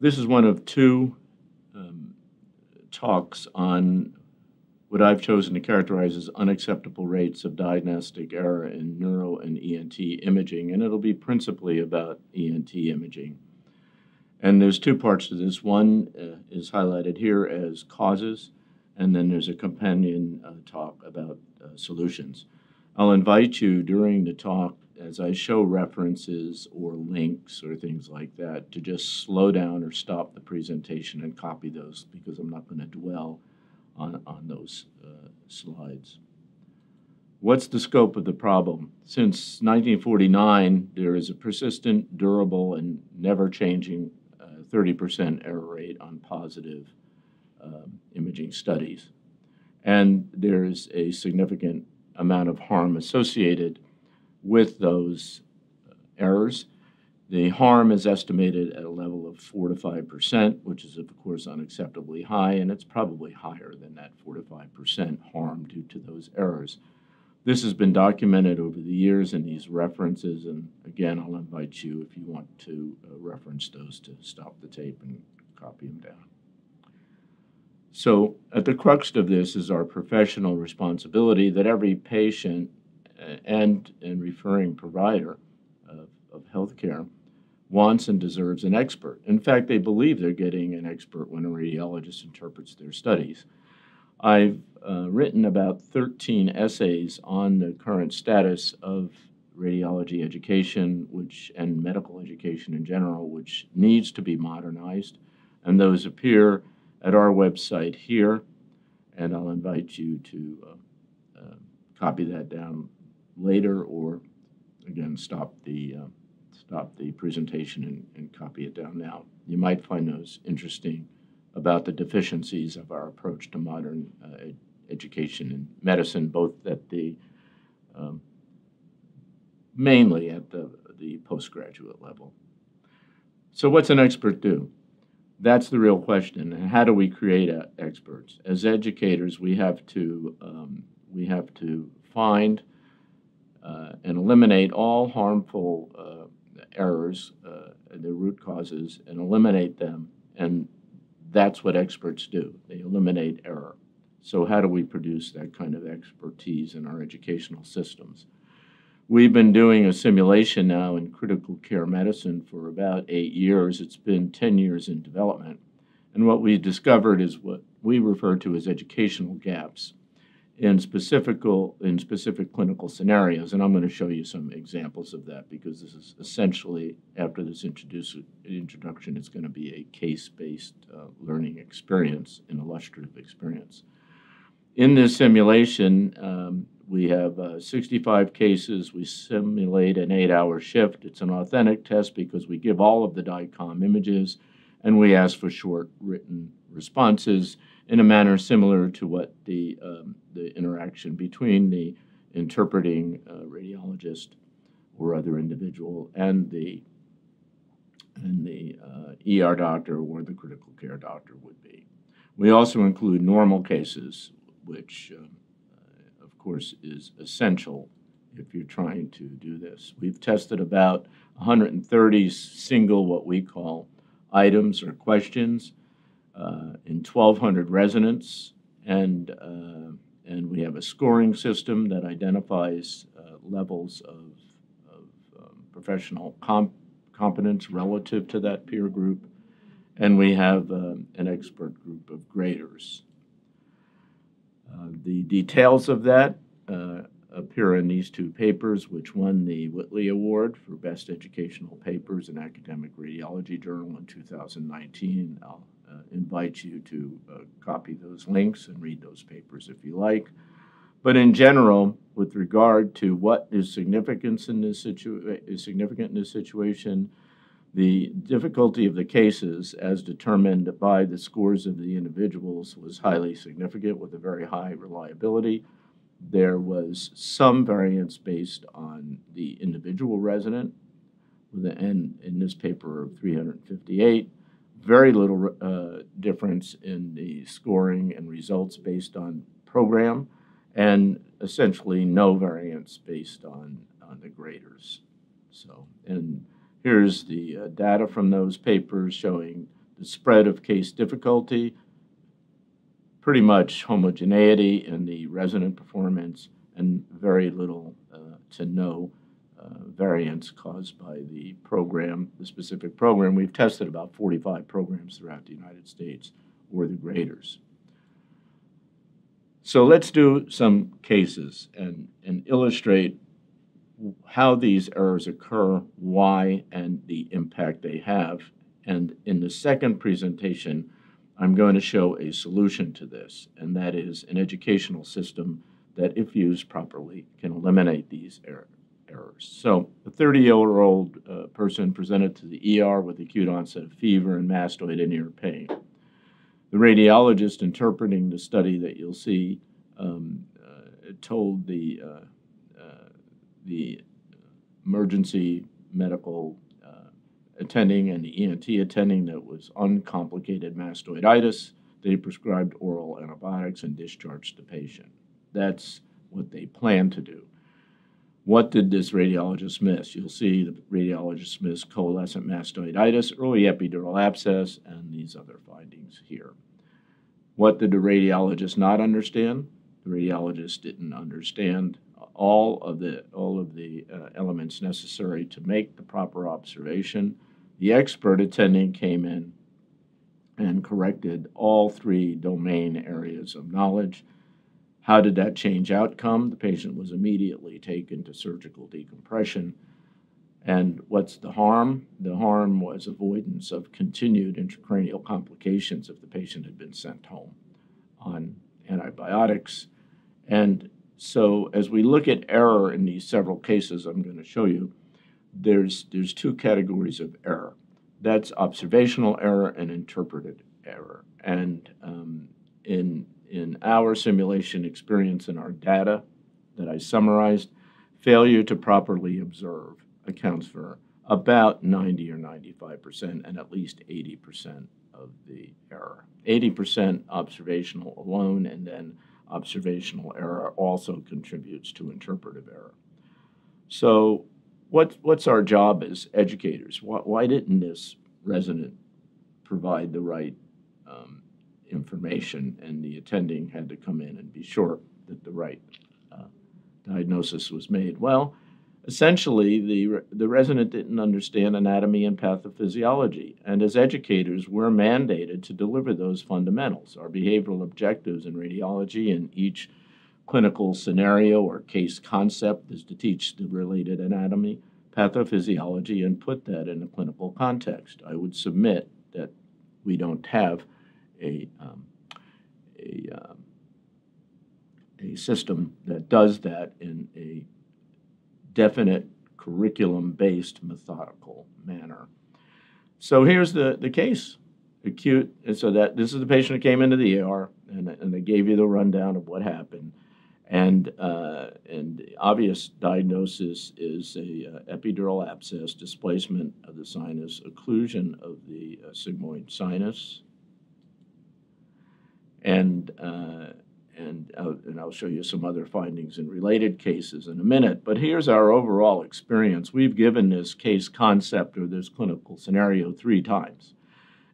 This is one of two um, talks on what I've chosen to characterize as unacceptable rates of diagnostic error in neuro and ENT imaging, and it'll be principally about ENT imaging. And there's two parts to this. One uh, is highlighted here as causes, and then there's a companion uh, talk about uh, solutions. I'll invite you during the talk, as I show references or links or things like that, to just slow down or stop the presentation and copy those because I'm not going to dwell on, on those uh, slides. What's the scope of the problem? Since 1949, there is a persistent, durable, and never changing 30% uh, error rate on positive um, imaging studies. And there's a significant amount of harm associated with those uh, errors. The harm is estimated at a level of 4 to 5 percent, which is, of course, unacceptably high, and it's probably higher than that 4 to 5 percent harm due to those errors. This has been documented over the years in these references, and again, I'll invite you if you want to uh, reference those to stop the tape and copy them down. So, at the crux of this is our professional responsibility that every patient and, and referring provider of, of healthcare wants and deserves an expert. In fact, they believe they're getting an expert when a radiologist interprets their studies. I've uh, written about 13 essays on the current status of radiology education, which and medical education in general, which needs to be modernized, and those appear at our website here. And I'll invite you to uh, uh, copy that down later, or again stop the uh, stop the presentation and, and copy it down now. You might find those interesting about the deficiencies of our approach to modern uh, ed education and medicine, both at the um, mainly at the, the postgraduate level. So, what's an expert do? That's the real question. And how do we create uh, experts? As educators, we have to um, we have to find and eliminate all harmful uh, errors, uh, their root causes, and eliminate them and that's what experts do. They eliminate error. So, how do we produce that kind of expertise in our educational systems? We've been doing a simulation now in critical care medicine for about eight years. It's been 10 years in development. And what we discovered is what we refer to as educational gaps in specific, in specific clinical scenarios. And I'm going to show you some examples of that because this is essentially, after this introduction, it's going to be a case-based uh, learning experience, an illustrative experience. In this simulation, um, we have uh, 65 cases. We simulate an eight-hour shift. It's an authentic test because we give all of the DICOM images, and we ask for short written responses in a manner similar to what the, um, the interaction between the interpreting uh, radiologist or other individual and the and the uh, ER doctor or the critical care doctor would be. We also include normal cases, which, um, uh, of course, is essential if you're trying to do this. We've tested about 130 single, what we call items or questions in 1,200 residents, and uh, and we have a scoring system that identifies uh, levels of, of um, professional comp competence relative to that peer group, and we have an expert group of graders. Uh, the details of that uh, appear in these two papers, which won the Whitley Award for Best Educational Papers in Academic Radiology Journal in 2019. I'll uh, invite you to uh, copy those links and read those papers if you like. But in general, with regard to what is significance in this situ- is significant in this situation, the difficulty of the cases, as determined by the scores of the individuals, was highly significant with a very high reliability. There was some variance based on the individual resident, with an in this paper of 358, very little uh, difference in the scoring and results based on program, and essentially no variance based on, on the graders. So, and here's the uh, data from those papers showing the spread of case difficulty, pretty much homogeneity in the resident performance, and very little uh, to no uh, variance caused by the program, the specific program. We've tested about 45 programs throughout the United States or the graders. So let's do some cases and, and illustrate how these errors occur, why, and the impact they have. And in the second presentation, I'm going to show a solution to this, and that is an educational system that, if used properly, can eliminate these er errors. So, a 30 year old uh, person presented to the ER with acute onset of fever and mastoid in ear pain. The radiologist interpreting the study that you'll see um, uh, told the uh, the emergency medical uh, attending and the ENT attending that was uncomplicated mastoiditis. They prescribed oral antibiotics and discharged the patient. That's what they plan to do. What did this radiologist miss? You'll see the radiologist missed coalescent mastoiditis, early epidural abscess, and these other findings here. What did the radiologist not understand? The radiologist didn't understand all of the all of the uh, elements necessary to make the proper observation. The expert attending came in and corrected all three domain areas of knowledge. How did that change outcome? The patient was immediately taken to surgical decompression. And what's the harm? The harm was avoidance of continued intracranial complications if the patient had been sent home on antibiotics. And so as we look at error in these several cases I'm going to show you, there's, there's two categories of error. That's observational error and interpreted error. And um, in, in our simulation experience and our data that I summarized, failure to properly observe accounts for about 90 or 95% and at least 80% of the error. 80% observational alone and then observational error also contributes to interpretive error. So, what, what's our job as educators? Why, why didn't this resident provide the right um, information and the attending had to come in and be sure that the right uh, diagnosis was made? Well, essentially the, the resident didn't understand anatomy and pathophysiology. And as educators, we're mandated to deliver those fundamentals. Our behavioral objectives in radiology in each clinical scenario or case concept is to teach the related anatomy, pathophysiology, and put that in a clinical context. I would submit that we don't have a, um, a, um, a system that does that in a definite curriculum based methodical manner. So here's the, the case acute. And so that this is the patient who came into the ER, and, and they gave you the rundown of what happened. And, uh, and the obvious diagnosis is a uh, epidural abscess, displacement of the sinus, occlusion of the uh, sigmoid sinus, and uh, and, uh, and I'll show you some other findings in related cases in a minute. But here's our overall experience. We've given this case concept or this clinical scenario three times.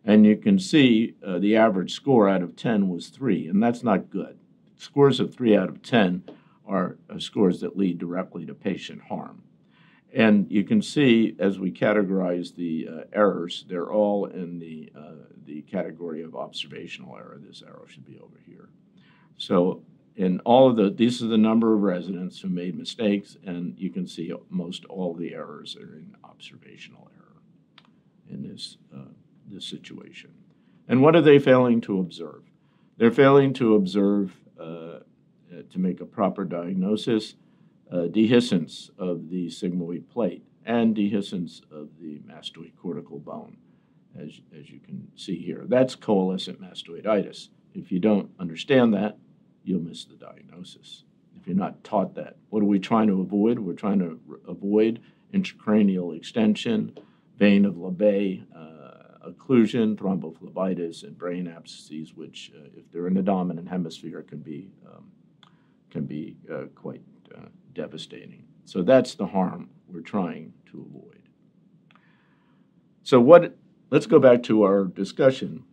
And you can see uh, the average score out of 10 was 3, and that's not good. Scores of 3 out of 10 are uh, scores that lead directly to patient harm. And you can see as we categorize the uh, errors, they're all in the, uh, the category of observational error. This arrow should be over here. So in all of the, these are the number of residents who made mistakes, and you can see most all the errors are in observational error in this, uh, this situation. And what are they failing to observe? They're failing to observe, uh, to make a proper diagnosis, dehiscence of the sigmoid plate and dehiscence of the mastoid cortical bone, as, as you can see here. That's coalescent mastoiditis. If you don't understand that, you'll miss the diagnosis. If you're not taught that, what are we trying to avoid? We're trying to avoid intracranial extension, vein of Labbé, uh, occlusion, thrombophlebitis, and brain abscesses, which, uh, if they're in the dominant hemisphere, can be um, can be uh, quite uh, devastating. So that's the harm we're trying to avoid. So what let's go back to our discussion.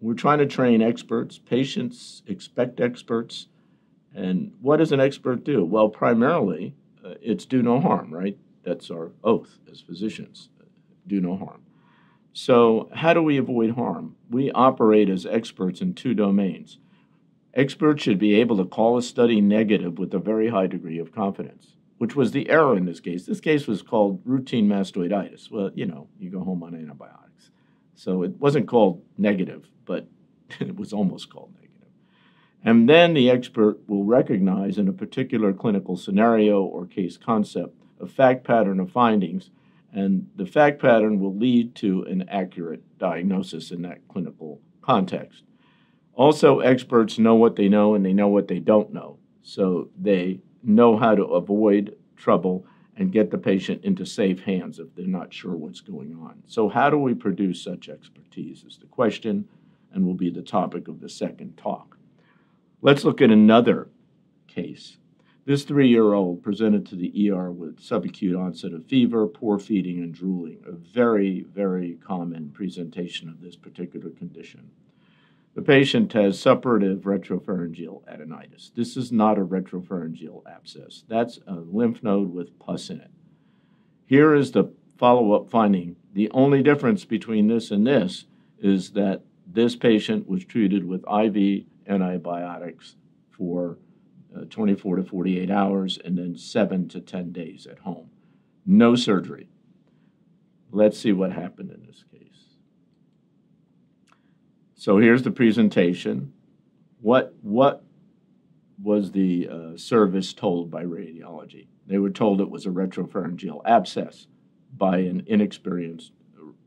We're trying to train experts. Patients expect experts. And what does an expert do? Well, primarily, uh, it's do no harm, right? That's our oath as physicians do no harm. So, how do we avoid harm? We operate as experts in two domains. Experts should be able to call a study negative with a very high degree of confidence, which was the error in this case. This case was called routine mastoiditis. Well, you know, you go home on antibiotics. So it wasn't called negative, but it was almost called negative. And then the expert will recognize in a particular clinical scenario or case concept a fact pattern of findings, and the fact pattern will lead to an accurate diagnosis in that clinical context. Also, experts know what they know and they know what they don't know, so they know how to avoid trouble and get the patient into safe hands if they're not sure what's going on. So, how do we produce such expertise is the question and will be the topic of the second talk. Let's look at another case. This three year old presented to the ER with subacute onset of fever, poor feeding, and drooling, a very, very common presentation of this particular condition. The patient has suppurative retropharyngeal adenitis. This is not a retropharyngeal abscess, that's a lymph node with pus in it. Here is the follow up finding. The only difference between this and this is that this patient was treated with IV antibiotics for uh, 24 to 48 hours and then 7 to 10 days at home. No surgery. Let's see what happened in this case. So here's the presentation. What, what was the uh, service told by radiology? They were told it was a retropharyngeal abscess by an inexperienced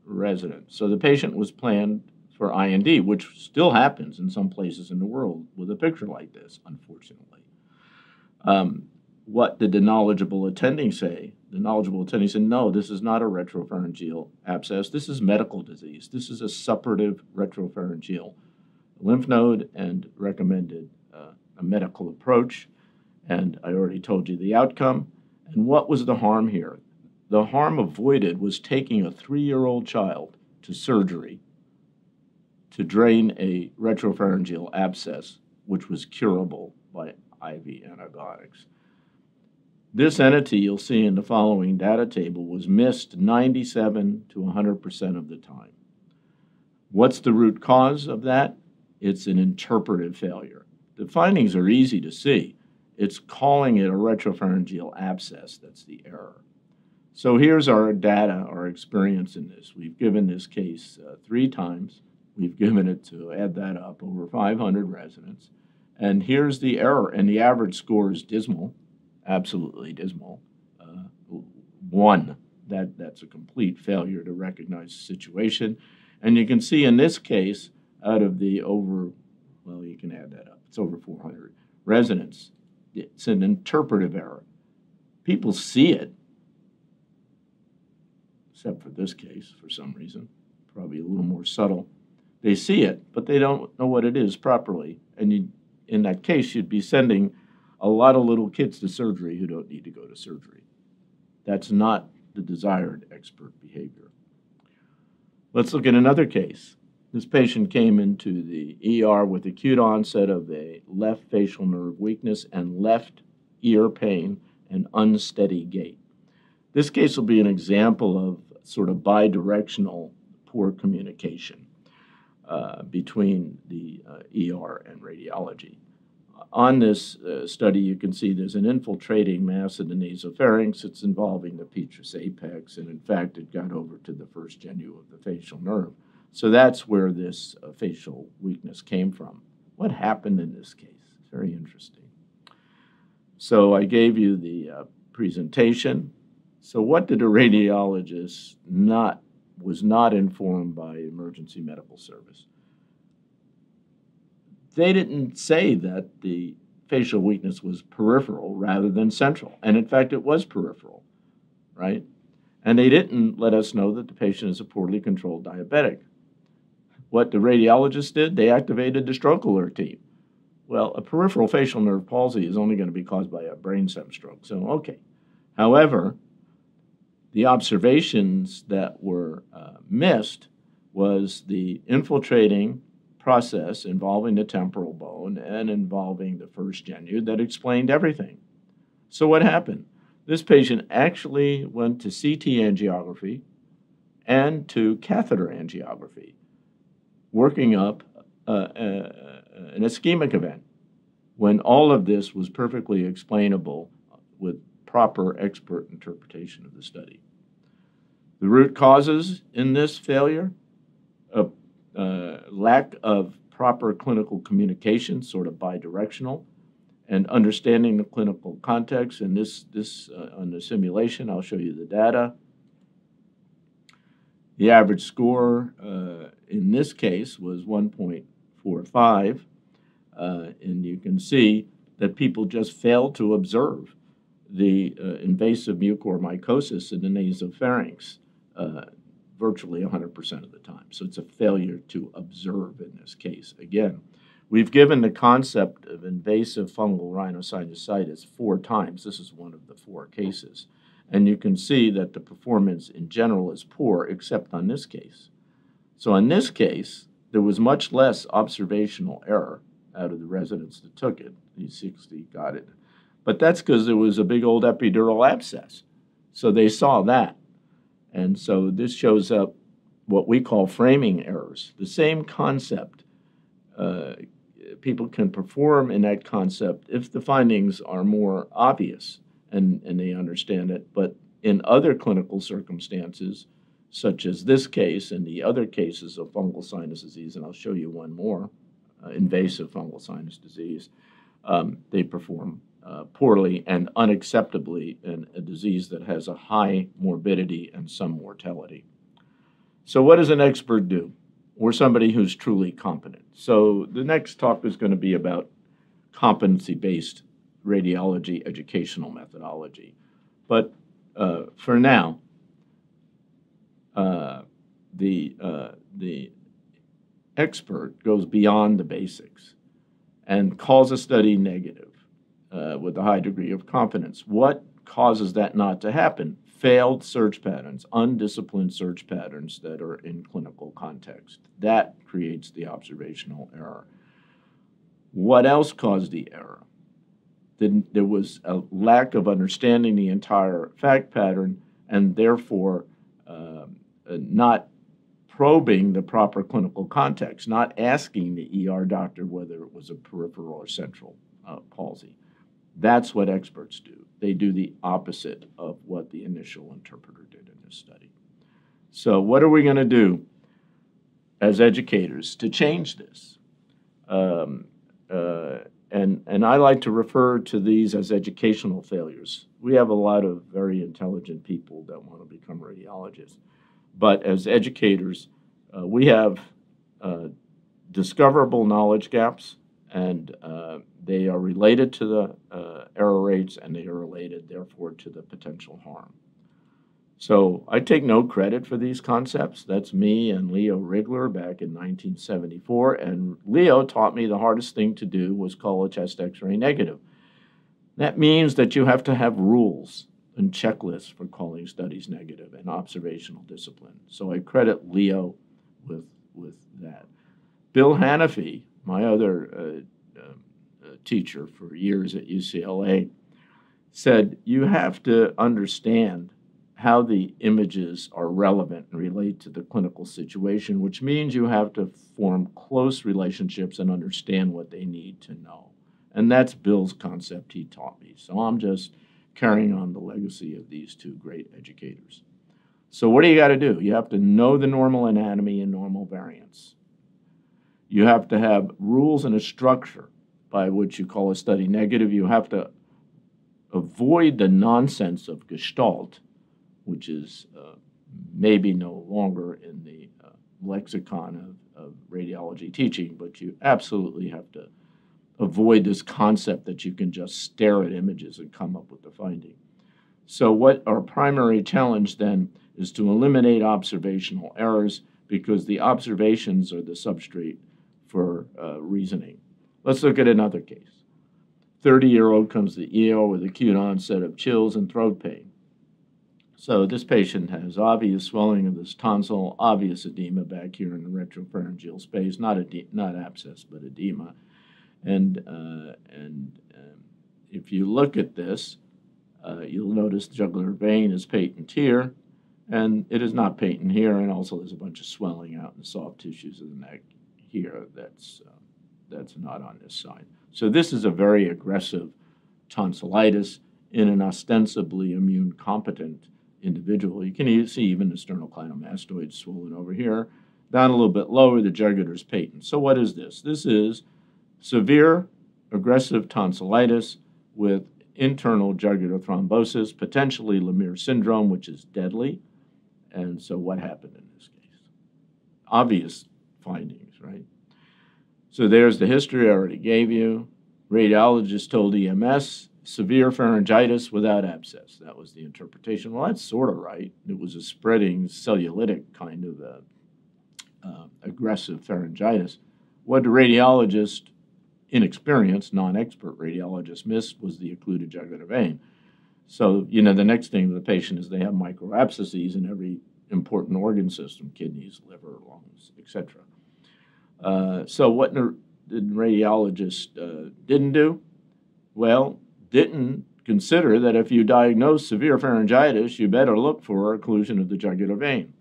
resident. So the patient was planned for I&D, which still happens in some places in the world with a picture like this, unfortunately. Um, what did the knowledgeable attending say? The knowledgeable attending said, no, this is not a retropharyngeal abscess. This is medical disease. This is a suppurative retropharyngeal lymph node and recommended uh, a medical approach. And I already told you the outcome. And what was the harm here? The harm avoided was taking a three year old child to surgery to drain a retropharyngeal abscess, which was curable by IV antibiotics. This entity you'll see in the following data table was missed 97 to 100% of the time. What's the root cause of that? It's an interpretive failure. The findings are easy to see. It's calling it a retropharyngeal abscess that's the error. So here's our data, our experience in this. We've given this case uh, three times. We've given it to add that up over 500 residents. And here's the error, and the average score is dismal, absolutely dismal. Uh, one, that, that's a complete failure to recognize the situation. And you can see in this case, out of the over, well, you can add that up, it's over 400 residents, it's an interpretive error. People see it, except for this case for some reason, probably a little more subtle. They see it, but they don't know what it is properly. And you, in that case, you'd be sending a lot of little kids to surgery who don't need to go to surgery. That's not the desired expert behavior. Let's look at another case. This patient came into the ER with acute onset of a left facial nerve weakness and left ear pain and unsteady gait. This case will be an example of sort of bidirectional poor communication. Uh, between the uh, ER and radiology. On this uh, study, you can see there's an infiltrating mass in the nasopharynx. It's involving the petrous apex, and in fact, it got over to the first genu of the facial nerve. So that's where this uh, facial weakness came from. What happened in this case? Very interesting. So I gave you the uh, presentation. So what did a radiologist not was not informed by emergency medical service. They didn't say that the facial weakness was peripheral rather than central. And in fact, it was peripheral, right? And they didn't let us know that the patient is a poorly controlled diabetic. What the radiologist did, they activated the stroke alert team. Well, a peripheral facial nerve palsy is only going to be caused by a brainstem stroke. So, okay. However, the observations that were uh, missed was the infiltrating process involving the temporal bone and involving the first genu that explained everything. So, what happened? This patient actually went to CT angiography and to catheter angiography, working up uh, uh, an ischemic event when all of this was perfectly explainable with proper expert interpretation of the study. The root causes in this failure uh, lack of proper clinical communication, sort of bidirectional, and understanding the clinical context. And this, this uh, on the simulation, I'll show you the data. The average score uh, in this case was 1.45, uh, and you can see that people just failed to observe the uh, invasive mucormycosis in the nasopharynx uh, virtually 100% of the time. So it's a failure to observe in this case. Again, we've given the concept of invasive fungal rhinosinusitis four times. This is one of the four cases. And you can see that the performance in general is poor, except on this case. So in this case, there was much less observational error out of the residents that took it. These 60 got it. But that's because there was a big old epidural abscess. So they saw that. And so this shows up what we call framing errors. The same concept. Uh, people can perform in that concept if the findings are more obvious and, and they understand it. But in other clinical circumstances, such as this case and the other cases of fungal sinus disease, and I'll show you one more uh, invasive fungal sinus disease, um, they perform uh, poorly and unacceptably in a disease that has a high morbidity and some mortality. So, what does an expert do? Or somebody who's truly competent. So, the next talk is going to be about competency based radiology educational methodology. But uh, for now, uh, the, uh, the expert goes beyond the basics and calls a study negative uh, with a high degree of confidence. What causes that not to happen? Failed search patterns, undisciplined search patterns that are in clinical context. That creates the observational error. What else caused the error? Then there was a lack of understanding the entire fact pattern and therefore um, uh, not probing the proper clinical context, not asking the ER doctor whether it was a peripheral or central uh, palsy. That's what experts do. They do the opposite of what the initial interpreter did in this study. So, what are we going to do as educators to change this? Um, uh, and, and I like to refer to these as educational failures. We have a lot of very intelligent people that want to become radiologists. But as educators, uh, we have uh, discoverable knowledge gaps and uh, they are related to the uh, error rates and they are related, therefore, to the potential harm. So I take no credit for these concepts. That's me and Leo Rigler back in 1974. And Leo taught me the hardest thing to do was call a chest x ray negative. That means that you have to have rules and checklists for calling studies negative and observational discipline. So I credit Leo with, with that. Bill Hanafee, my other uh, uh, teacher for years at UCLA, said you have to understand how the images are relevant and relate to the clinical situation, which means you have to form close relationships and understand what they need to know. And that's Bill's concept he taught me. So I'm just carrying on the legacy of these two great educators. So, what do you got to do? You have to know the normal anatomy and normal variants. You have to have rules and a structure by which you call a study negative. You have to avoid the nonsense of gestalt, which is uh, maybe no longer in the uh, lexicon of, of radiology teaching, but you absolutely have to avoid this concept that you can just stare at images and come up with the finding. So, what our primary challenge then is to eliminate observational errors because the observations are the substrate for uh, reasoning. Let's look at another case. 30 year old comes to the ER with acute onset of chills and throat pain. So this patient has obvious swelling of this tonsil, obvious edema back here in the retropharyngeal space, not ede- not abscess, but edema. And uh, and um, if you look at this, uh, you'll notice the jugular vein is patent here, and it is not patent here, and also there's a bunch of swelling out in the soft tissues of the neck here that's uh, that's not on this side. So this is a very aggressive tonsillitis in an ostensibly immune competent individual. You can see even the sternocleidomastoid swollen over here. Down a little bit lower, the jugular is patent. So what is this? This is severe aggressive tonsillitis with internal jugular thrombosis, potentially Lemierre syndrome, which is deadly. And so what happened in this case? Obvious findings, right? So there's the history I already gave you. Radiologist told EMS severe pharyngitis without abscess. That was the interpretation. Well, that's sort of right. It was a spreading cellulitic kind of a, uh, aggressive pharyngitis. What the radiologist, inexperienced, non-expert radiologist missed was the occluded jugular vein. So, you know, the next thing to the patient is they have microabscesses in every important organ system, kidneys, liver, lungs, etc. Uh, so what did radiologists uh, didn't do? Well, didn't consider that if you diagnose severe pharyngitis, you better look for occlusion of the jugular vein.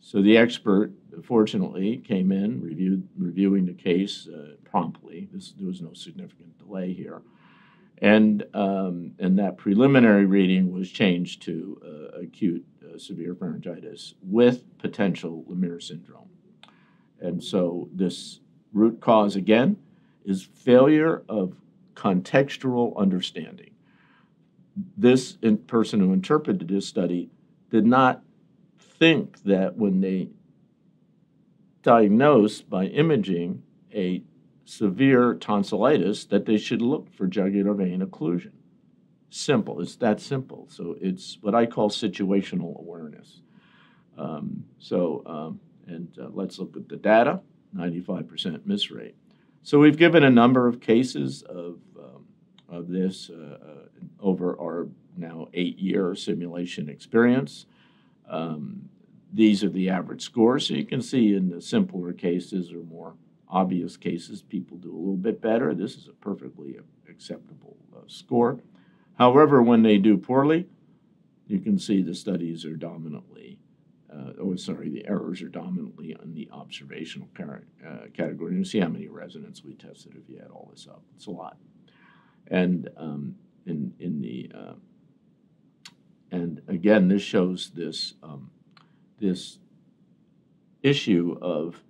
So the expert, fortunately, came in, reviewed, reviewing the case uh, promptly. This, there was no significant delay here. And, um, and that preliminary reading was changed to uh, acute uh, severe pharyngitis with potential Lemierre syndrome. And so this root cause, again, is failure of contextual understanding. This person who interpreted this study did not think that when they diagnosed by imaging a severe tonsillitis that they should look for jugular vein occlusion. Simple. It's that simple. So it's what I call situational awareness. Um, so, um, and uh, let's look at the data 95% miss rate. So we've given a number of cases of, um, of this uh, uh, over our now eight year simulation experience. Um, these are the average scores. So you can see in the simpler cases or more obvious cases, people do a little bit better. This is a perfectly acceptable uh, score. However, when they do poorly, you can see the studies are dominantly, uh, oh, sorry, the errors are dominantly on the observational uh, category. You see how many residents we tested if you add all this up. It's a lot. And um, in, in the, uh, and again, this shows this, um, this issue of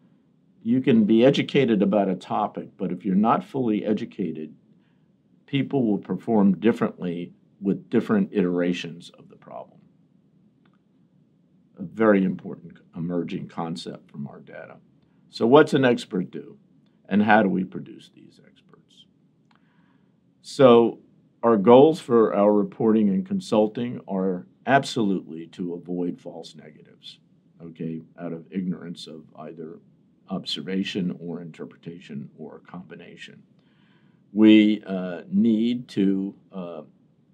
you can be educated about a topic, but if you're not fully educated, people will perform differently with different iterations of the problem. A very important emerging concept from our data. So, what's an expert do, and how do we produce these experts? So, our goals for our reporting and consulting are absolutely to avoid false negatives, okay, out of ignorance of either observation or interpretation or combination. We uh, need to uh,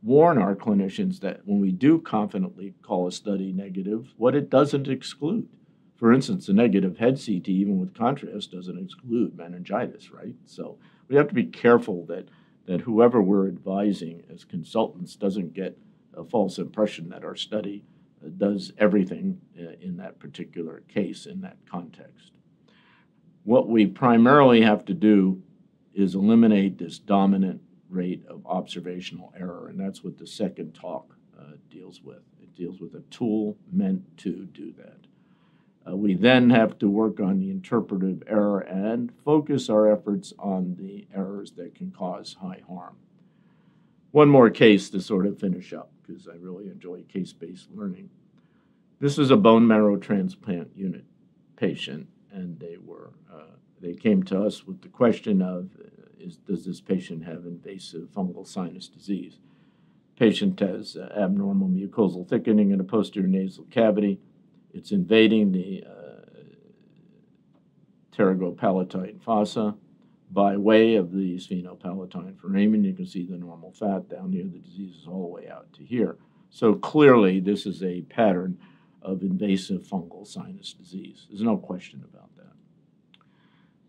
warn our clinicians that when we do confidently call a study negative, what it doesn't exclude. For instance, a negative head CT, even with contrast, doesn't exclude meningitis, right? So we have to be careful that, that whoever we're advising as consultants doesn't get a false impression that our study uh, does everything uh, in that particular case, in that context. What we primarily have to do is eliminate this dominant rate of observational error, and that's what the second talk uh, deals with. It deals with a tool meant to do that. Uh, we then have to work on the interpretive error and focus our efforts on the errors that can cause high harm. One more case to sort of finish up, because I really enjoy case based learning. This is a bone marrow transplant unit patient and they were uh, they came to us with the question of is, does this patient have invasive fungal sinus disease? Patient has uh, abnormal mucosal thickening in the posterior nasal cavity. It's invading the uh, pterygopalatine fossa by way of the sphenopalatine foramen. You can see the normal fat down here. The disease is all the way out to here. So clearly, this is a pattern of invasive fungal sinus disease. There's no question about that.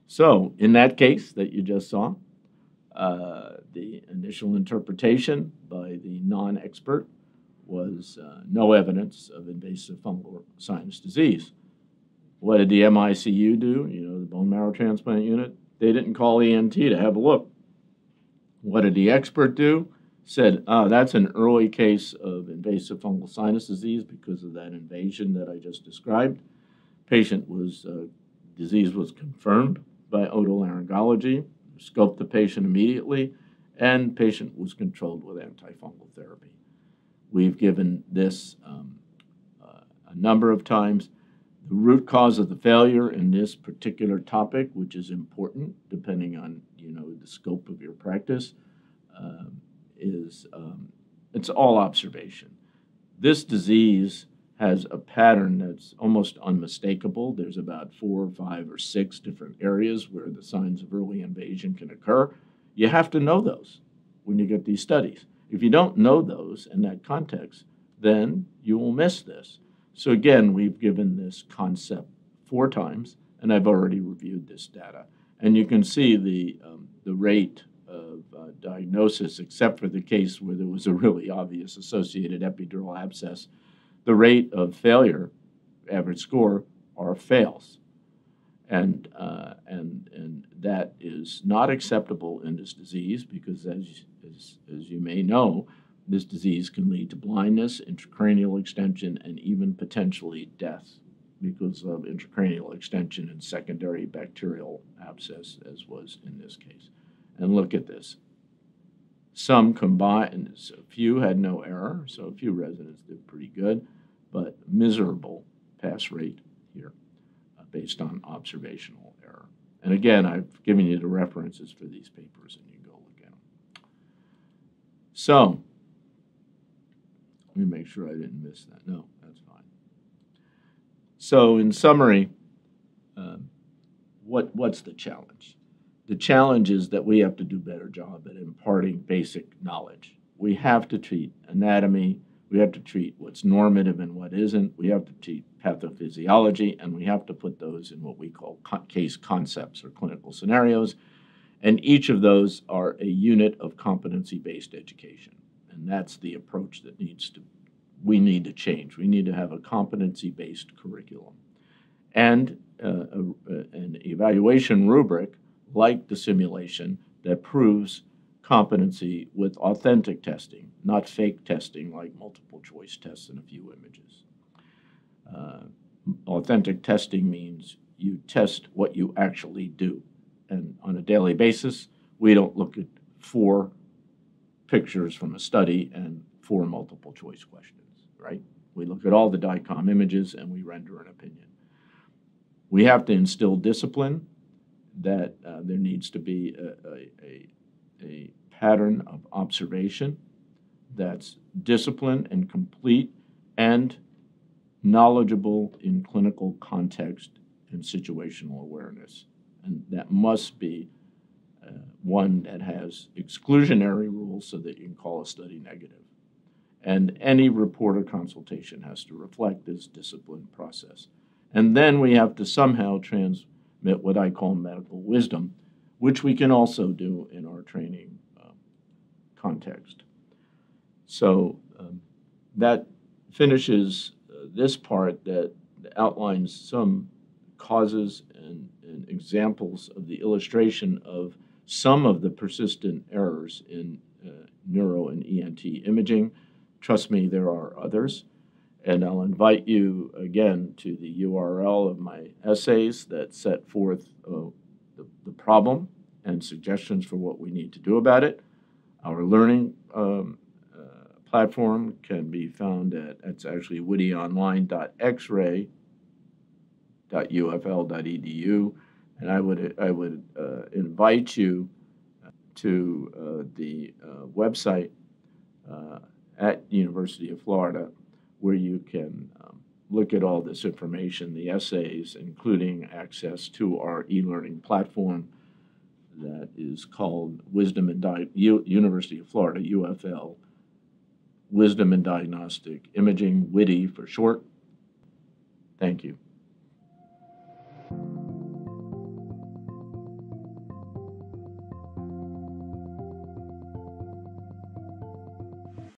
So, in that case that you just saw, uh, the initial interpretation by the non expert was uh, no evidence of invasive fungal sinus disease. What did the MICU do? You know, the bone marrow transplant unit? They didn't call ENT to have a look. What did the expert do? Said, oh, that's an early case of invasive fungal sinus disease because of that invasion that I just described. Patient was, uh, disease was confirmed by otolaryngology, scoped the patient immediately, and patient was controlled with antifungal therapy. We've given this um, uh, a number of times. The root cause of the failure in this particular topic, which is important depending on you know the scope of your practice, uh, is um, it's all observation. This disease has a pattern that's almost unmistakable. There's about four or five or six different areas where the signs of early invasion can occur. You have to know those when you get these studies. If you don't know those in that context, then you will miss this. So again, we've given this concept four times, and I've already reviewed this data. And you can see the, um, the rate of uh, diagnosis, except for the case where there was a really obvious associated epidural abscess, the rate of failure, average score, are fails. And, uh, and, and that is not acceptable in this disease because, as, as, as you may know, this disease can lead to blindness, intracranial extension, and even potentially death because of intracranial extension and secondary bacterial abscess, as was in this case. And look at this. Some combined, a few had no error, so a few residents did pretty good, but miserable pass rate here uh, based on observational error. And again, I've given you the references for these papers, and you go look at them. So, let me make sure I didn't miss that. No, that's fine. So, in summary, um, what what's the challenge? The challenge is that we have to do a better job at imparting basic knowledge. We have to treat anatomy. We have to treat what's normative and what isn't. We have to treat pathophysiology, and we have to put those in what we call case concepts or clinical scenarios. And each of those are a unit of competency based education. And that's the approach that needs to we need to change. We need to have a competency based curriculum and uh, a, an evaluation rubric like the simulation that proves competency with authentic testing, not fake testing like multiple choice tests and a few images. Uh, authentic testing means you test what you actually do. And on a daily basis, we don't look at four pictures from a study and four multiple choice questions, right? We look at all the DICOM images and we render an opinion. We have to instill discipline that uh, there needs to be a, a, a, pattern of observation that's disciplined and complete and knowledgeable in clinical context and situational awareness. And that must be uh, one that has exclusionary rules so that you can call a study negative. And any report or consultation has to reflect this disciplined process. And then we have to somehow transmit what I call medical wisdom, which we can also do in our training uh, context. So um, that finishes uh, this part that outlines some causes and, and examples of the illustration of some of the persistent errors in uh, neuro and ENT imaging. Trust me, there are others. And I'll invite you again to the URL of my essays that set forth uh, the, the, problem and suggestions for what we need to do about it. Our learning um, uh, platform can be found at, it's actually widionline.xray.ufl.edu. And I would, I would uh, invite you to uh, the uh, website uh, at University of Florida where you can um, look at all this information, the essays, including access to our e-learning platform that is called Wisdom and Di- U- University of Florida, UFL, Wisdom in Diagnostic Imaging, WIDI for short. Thank you.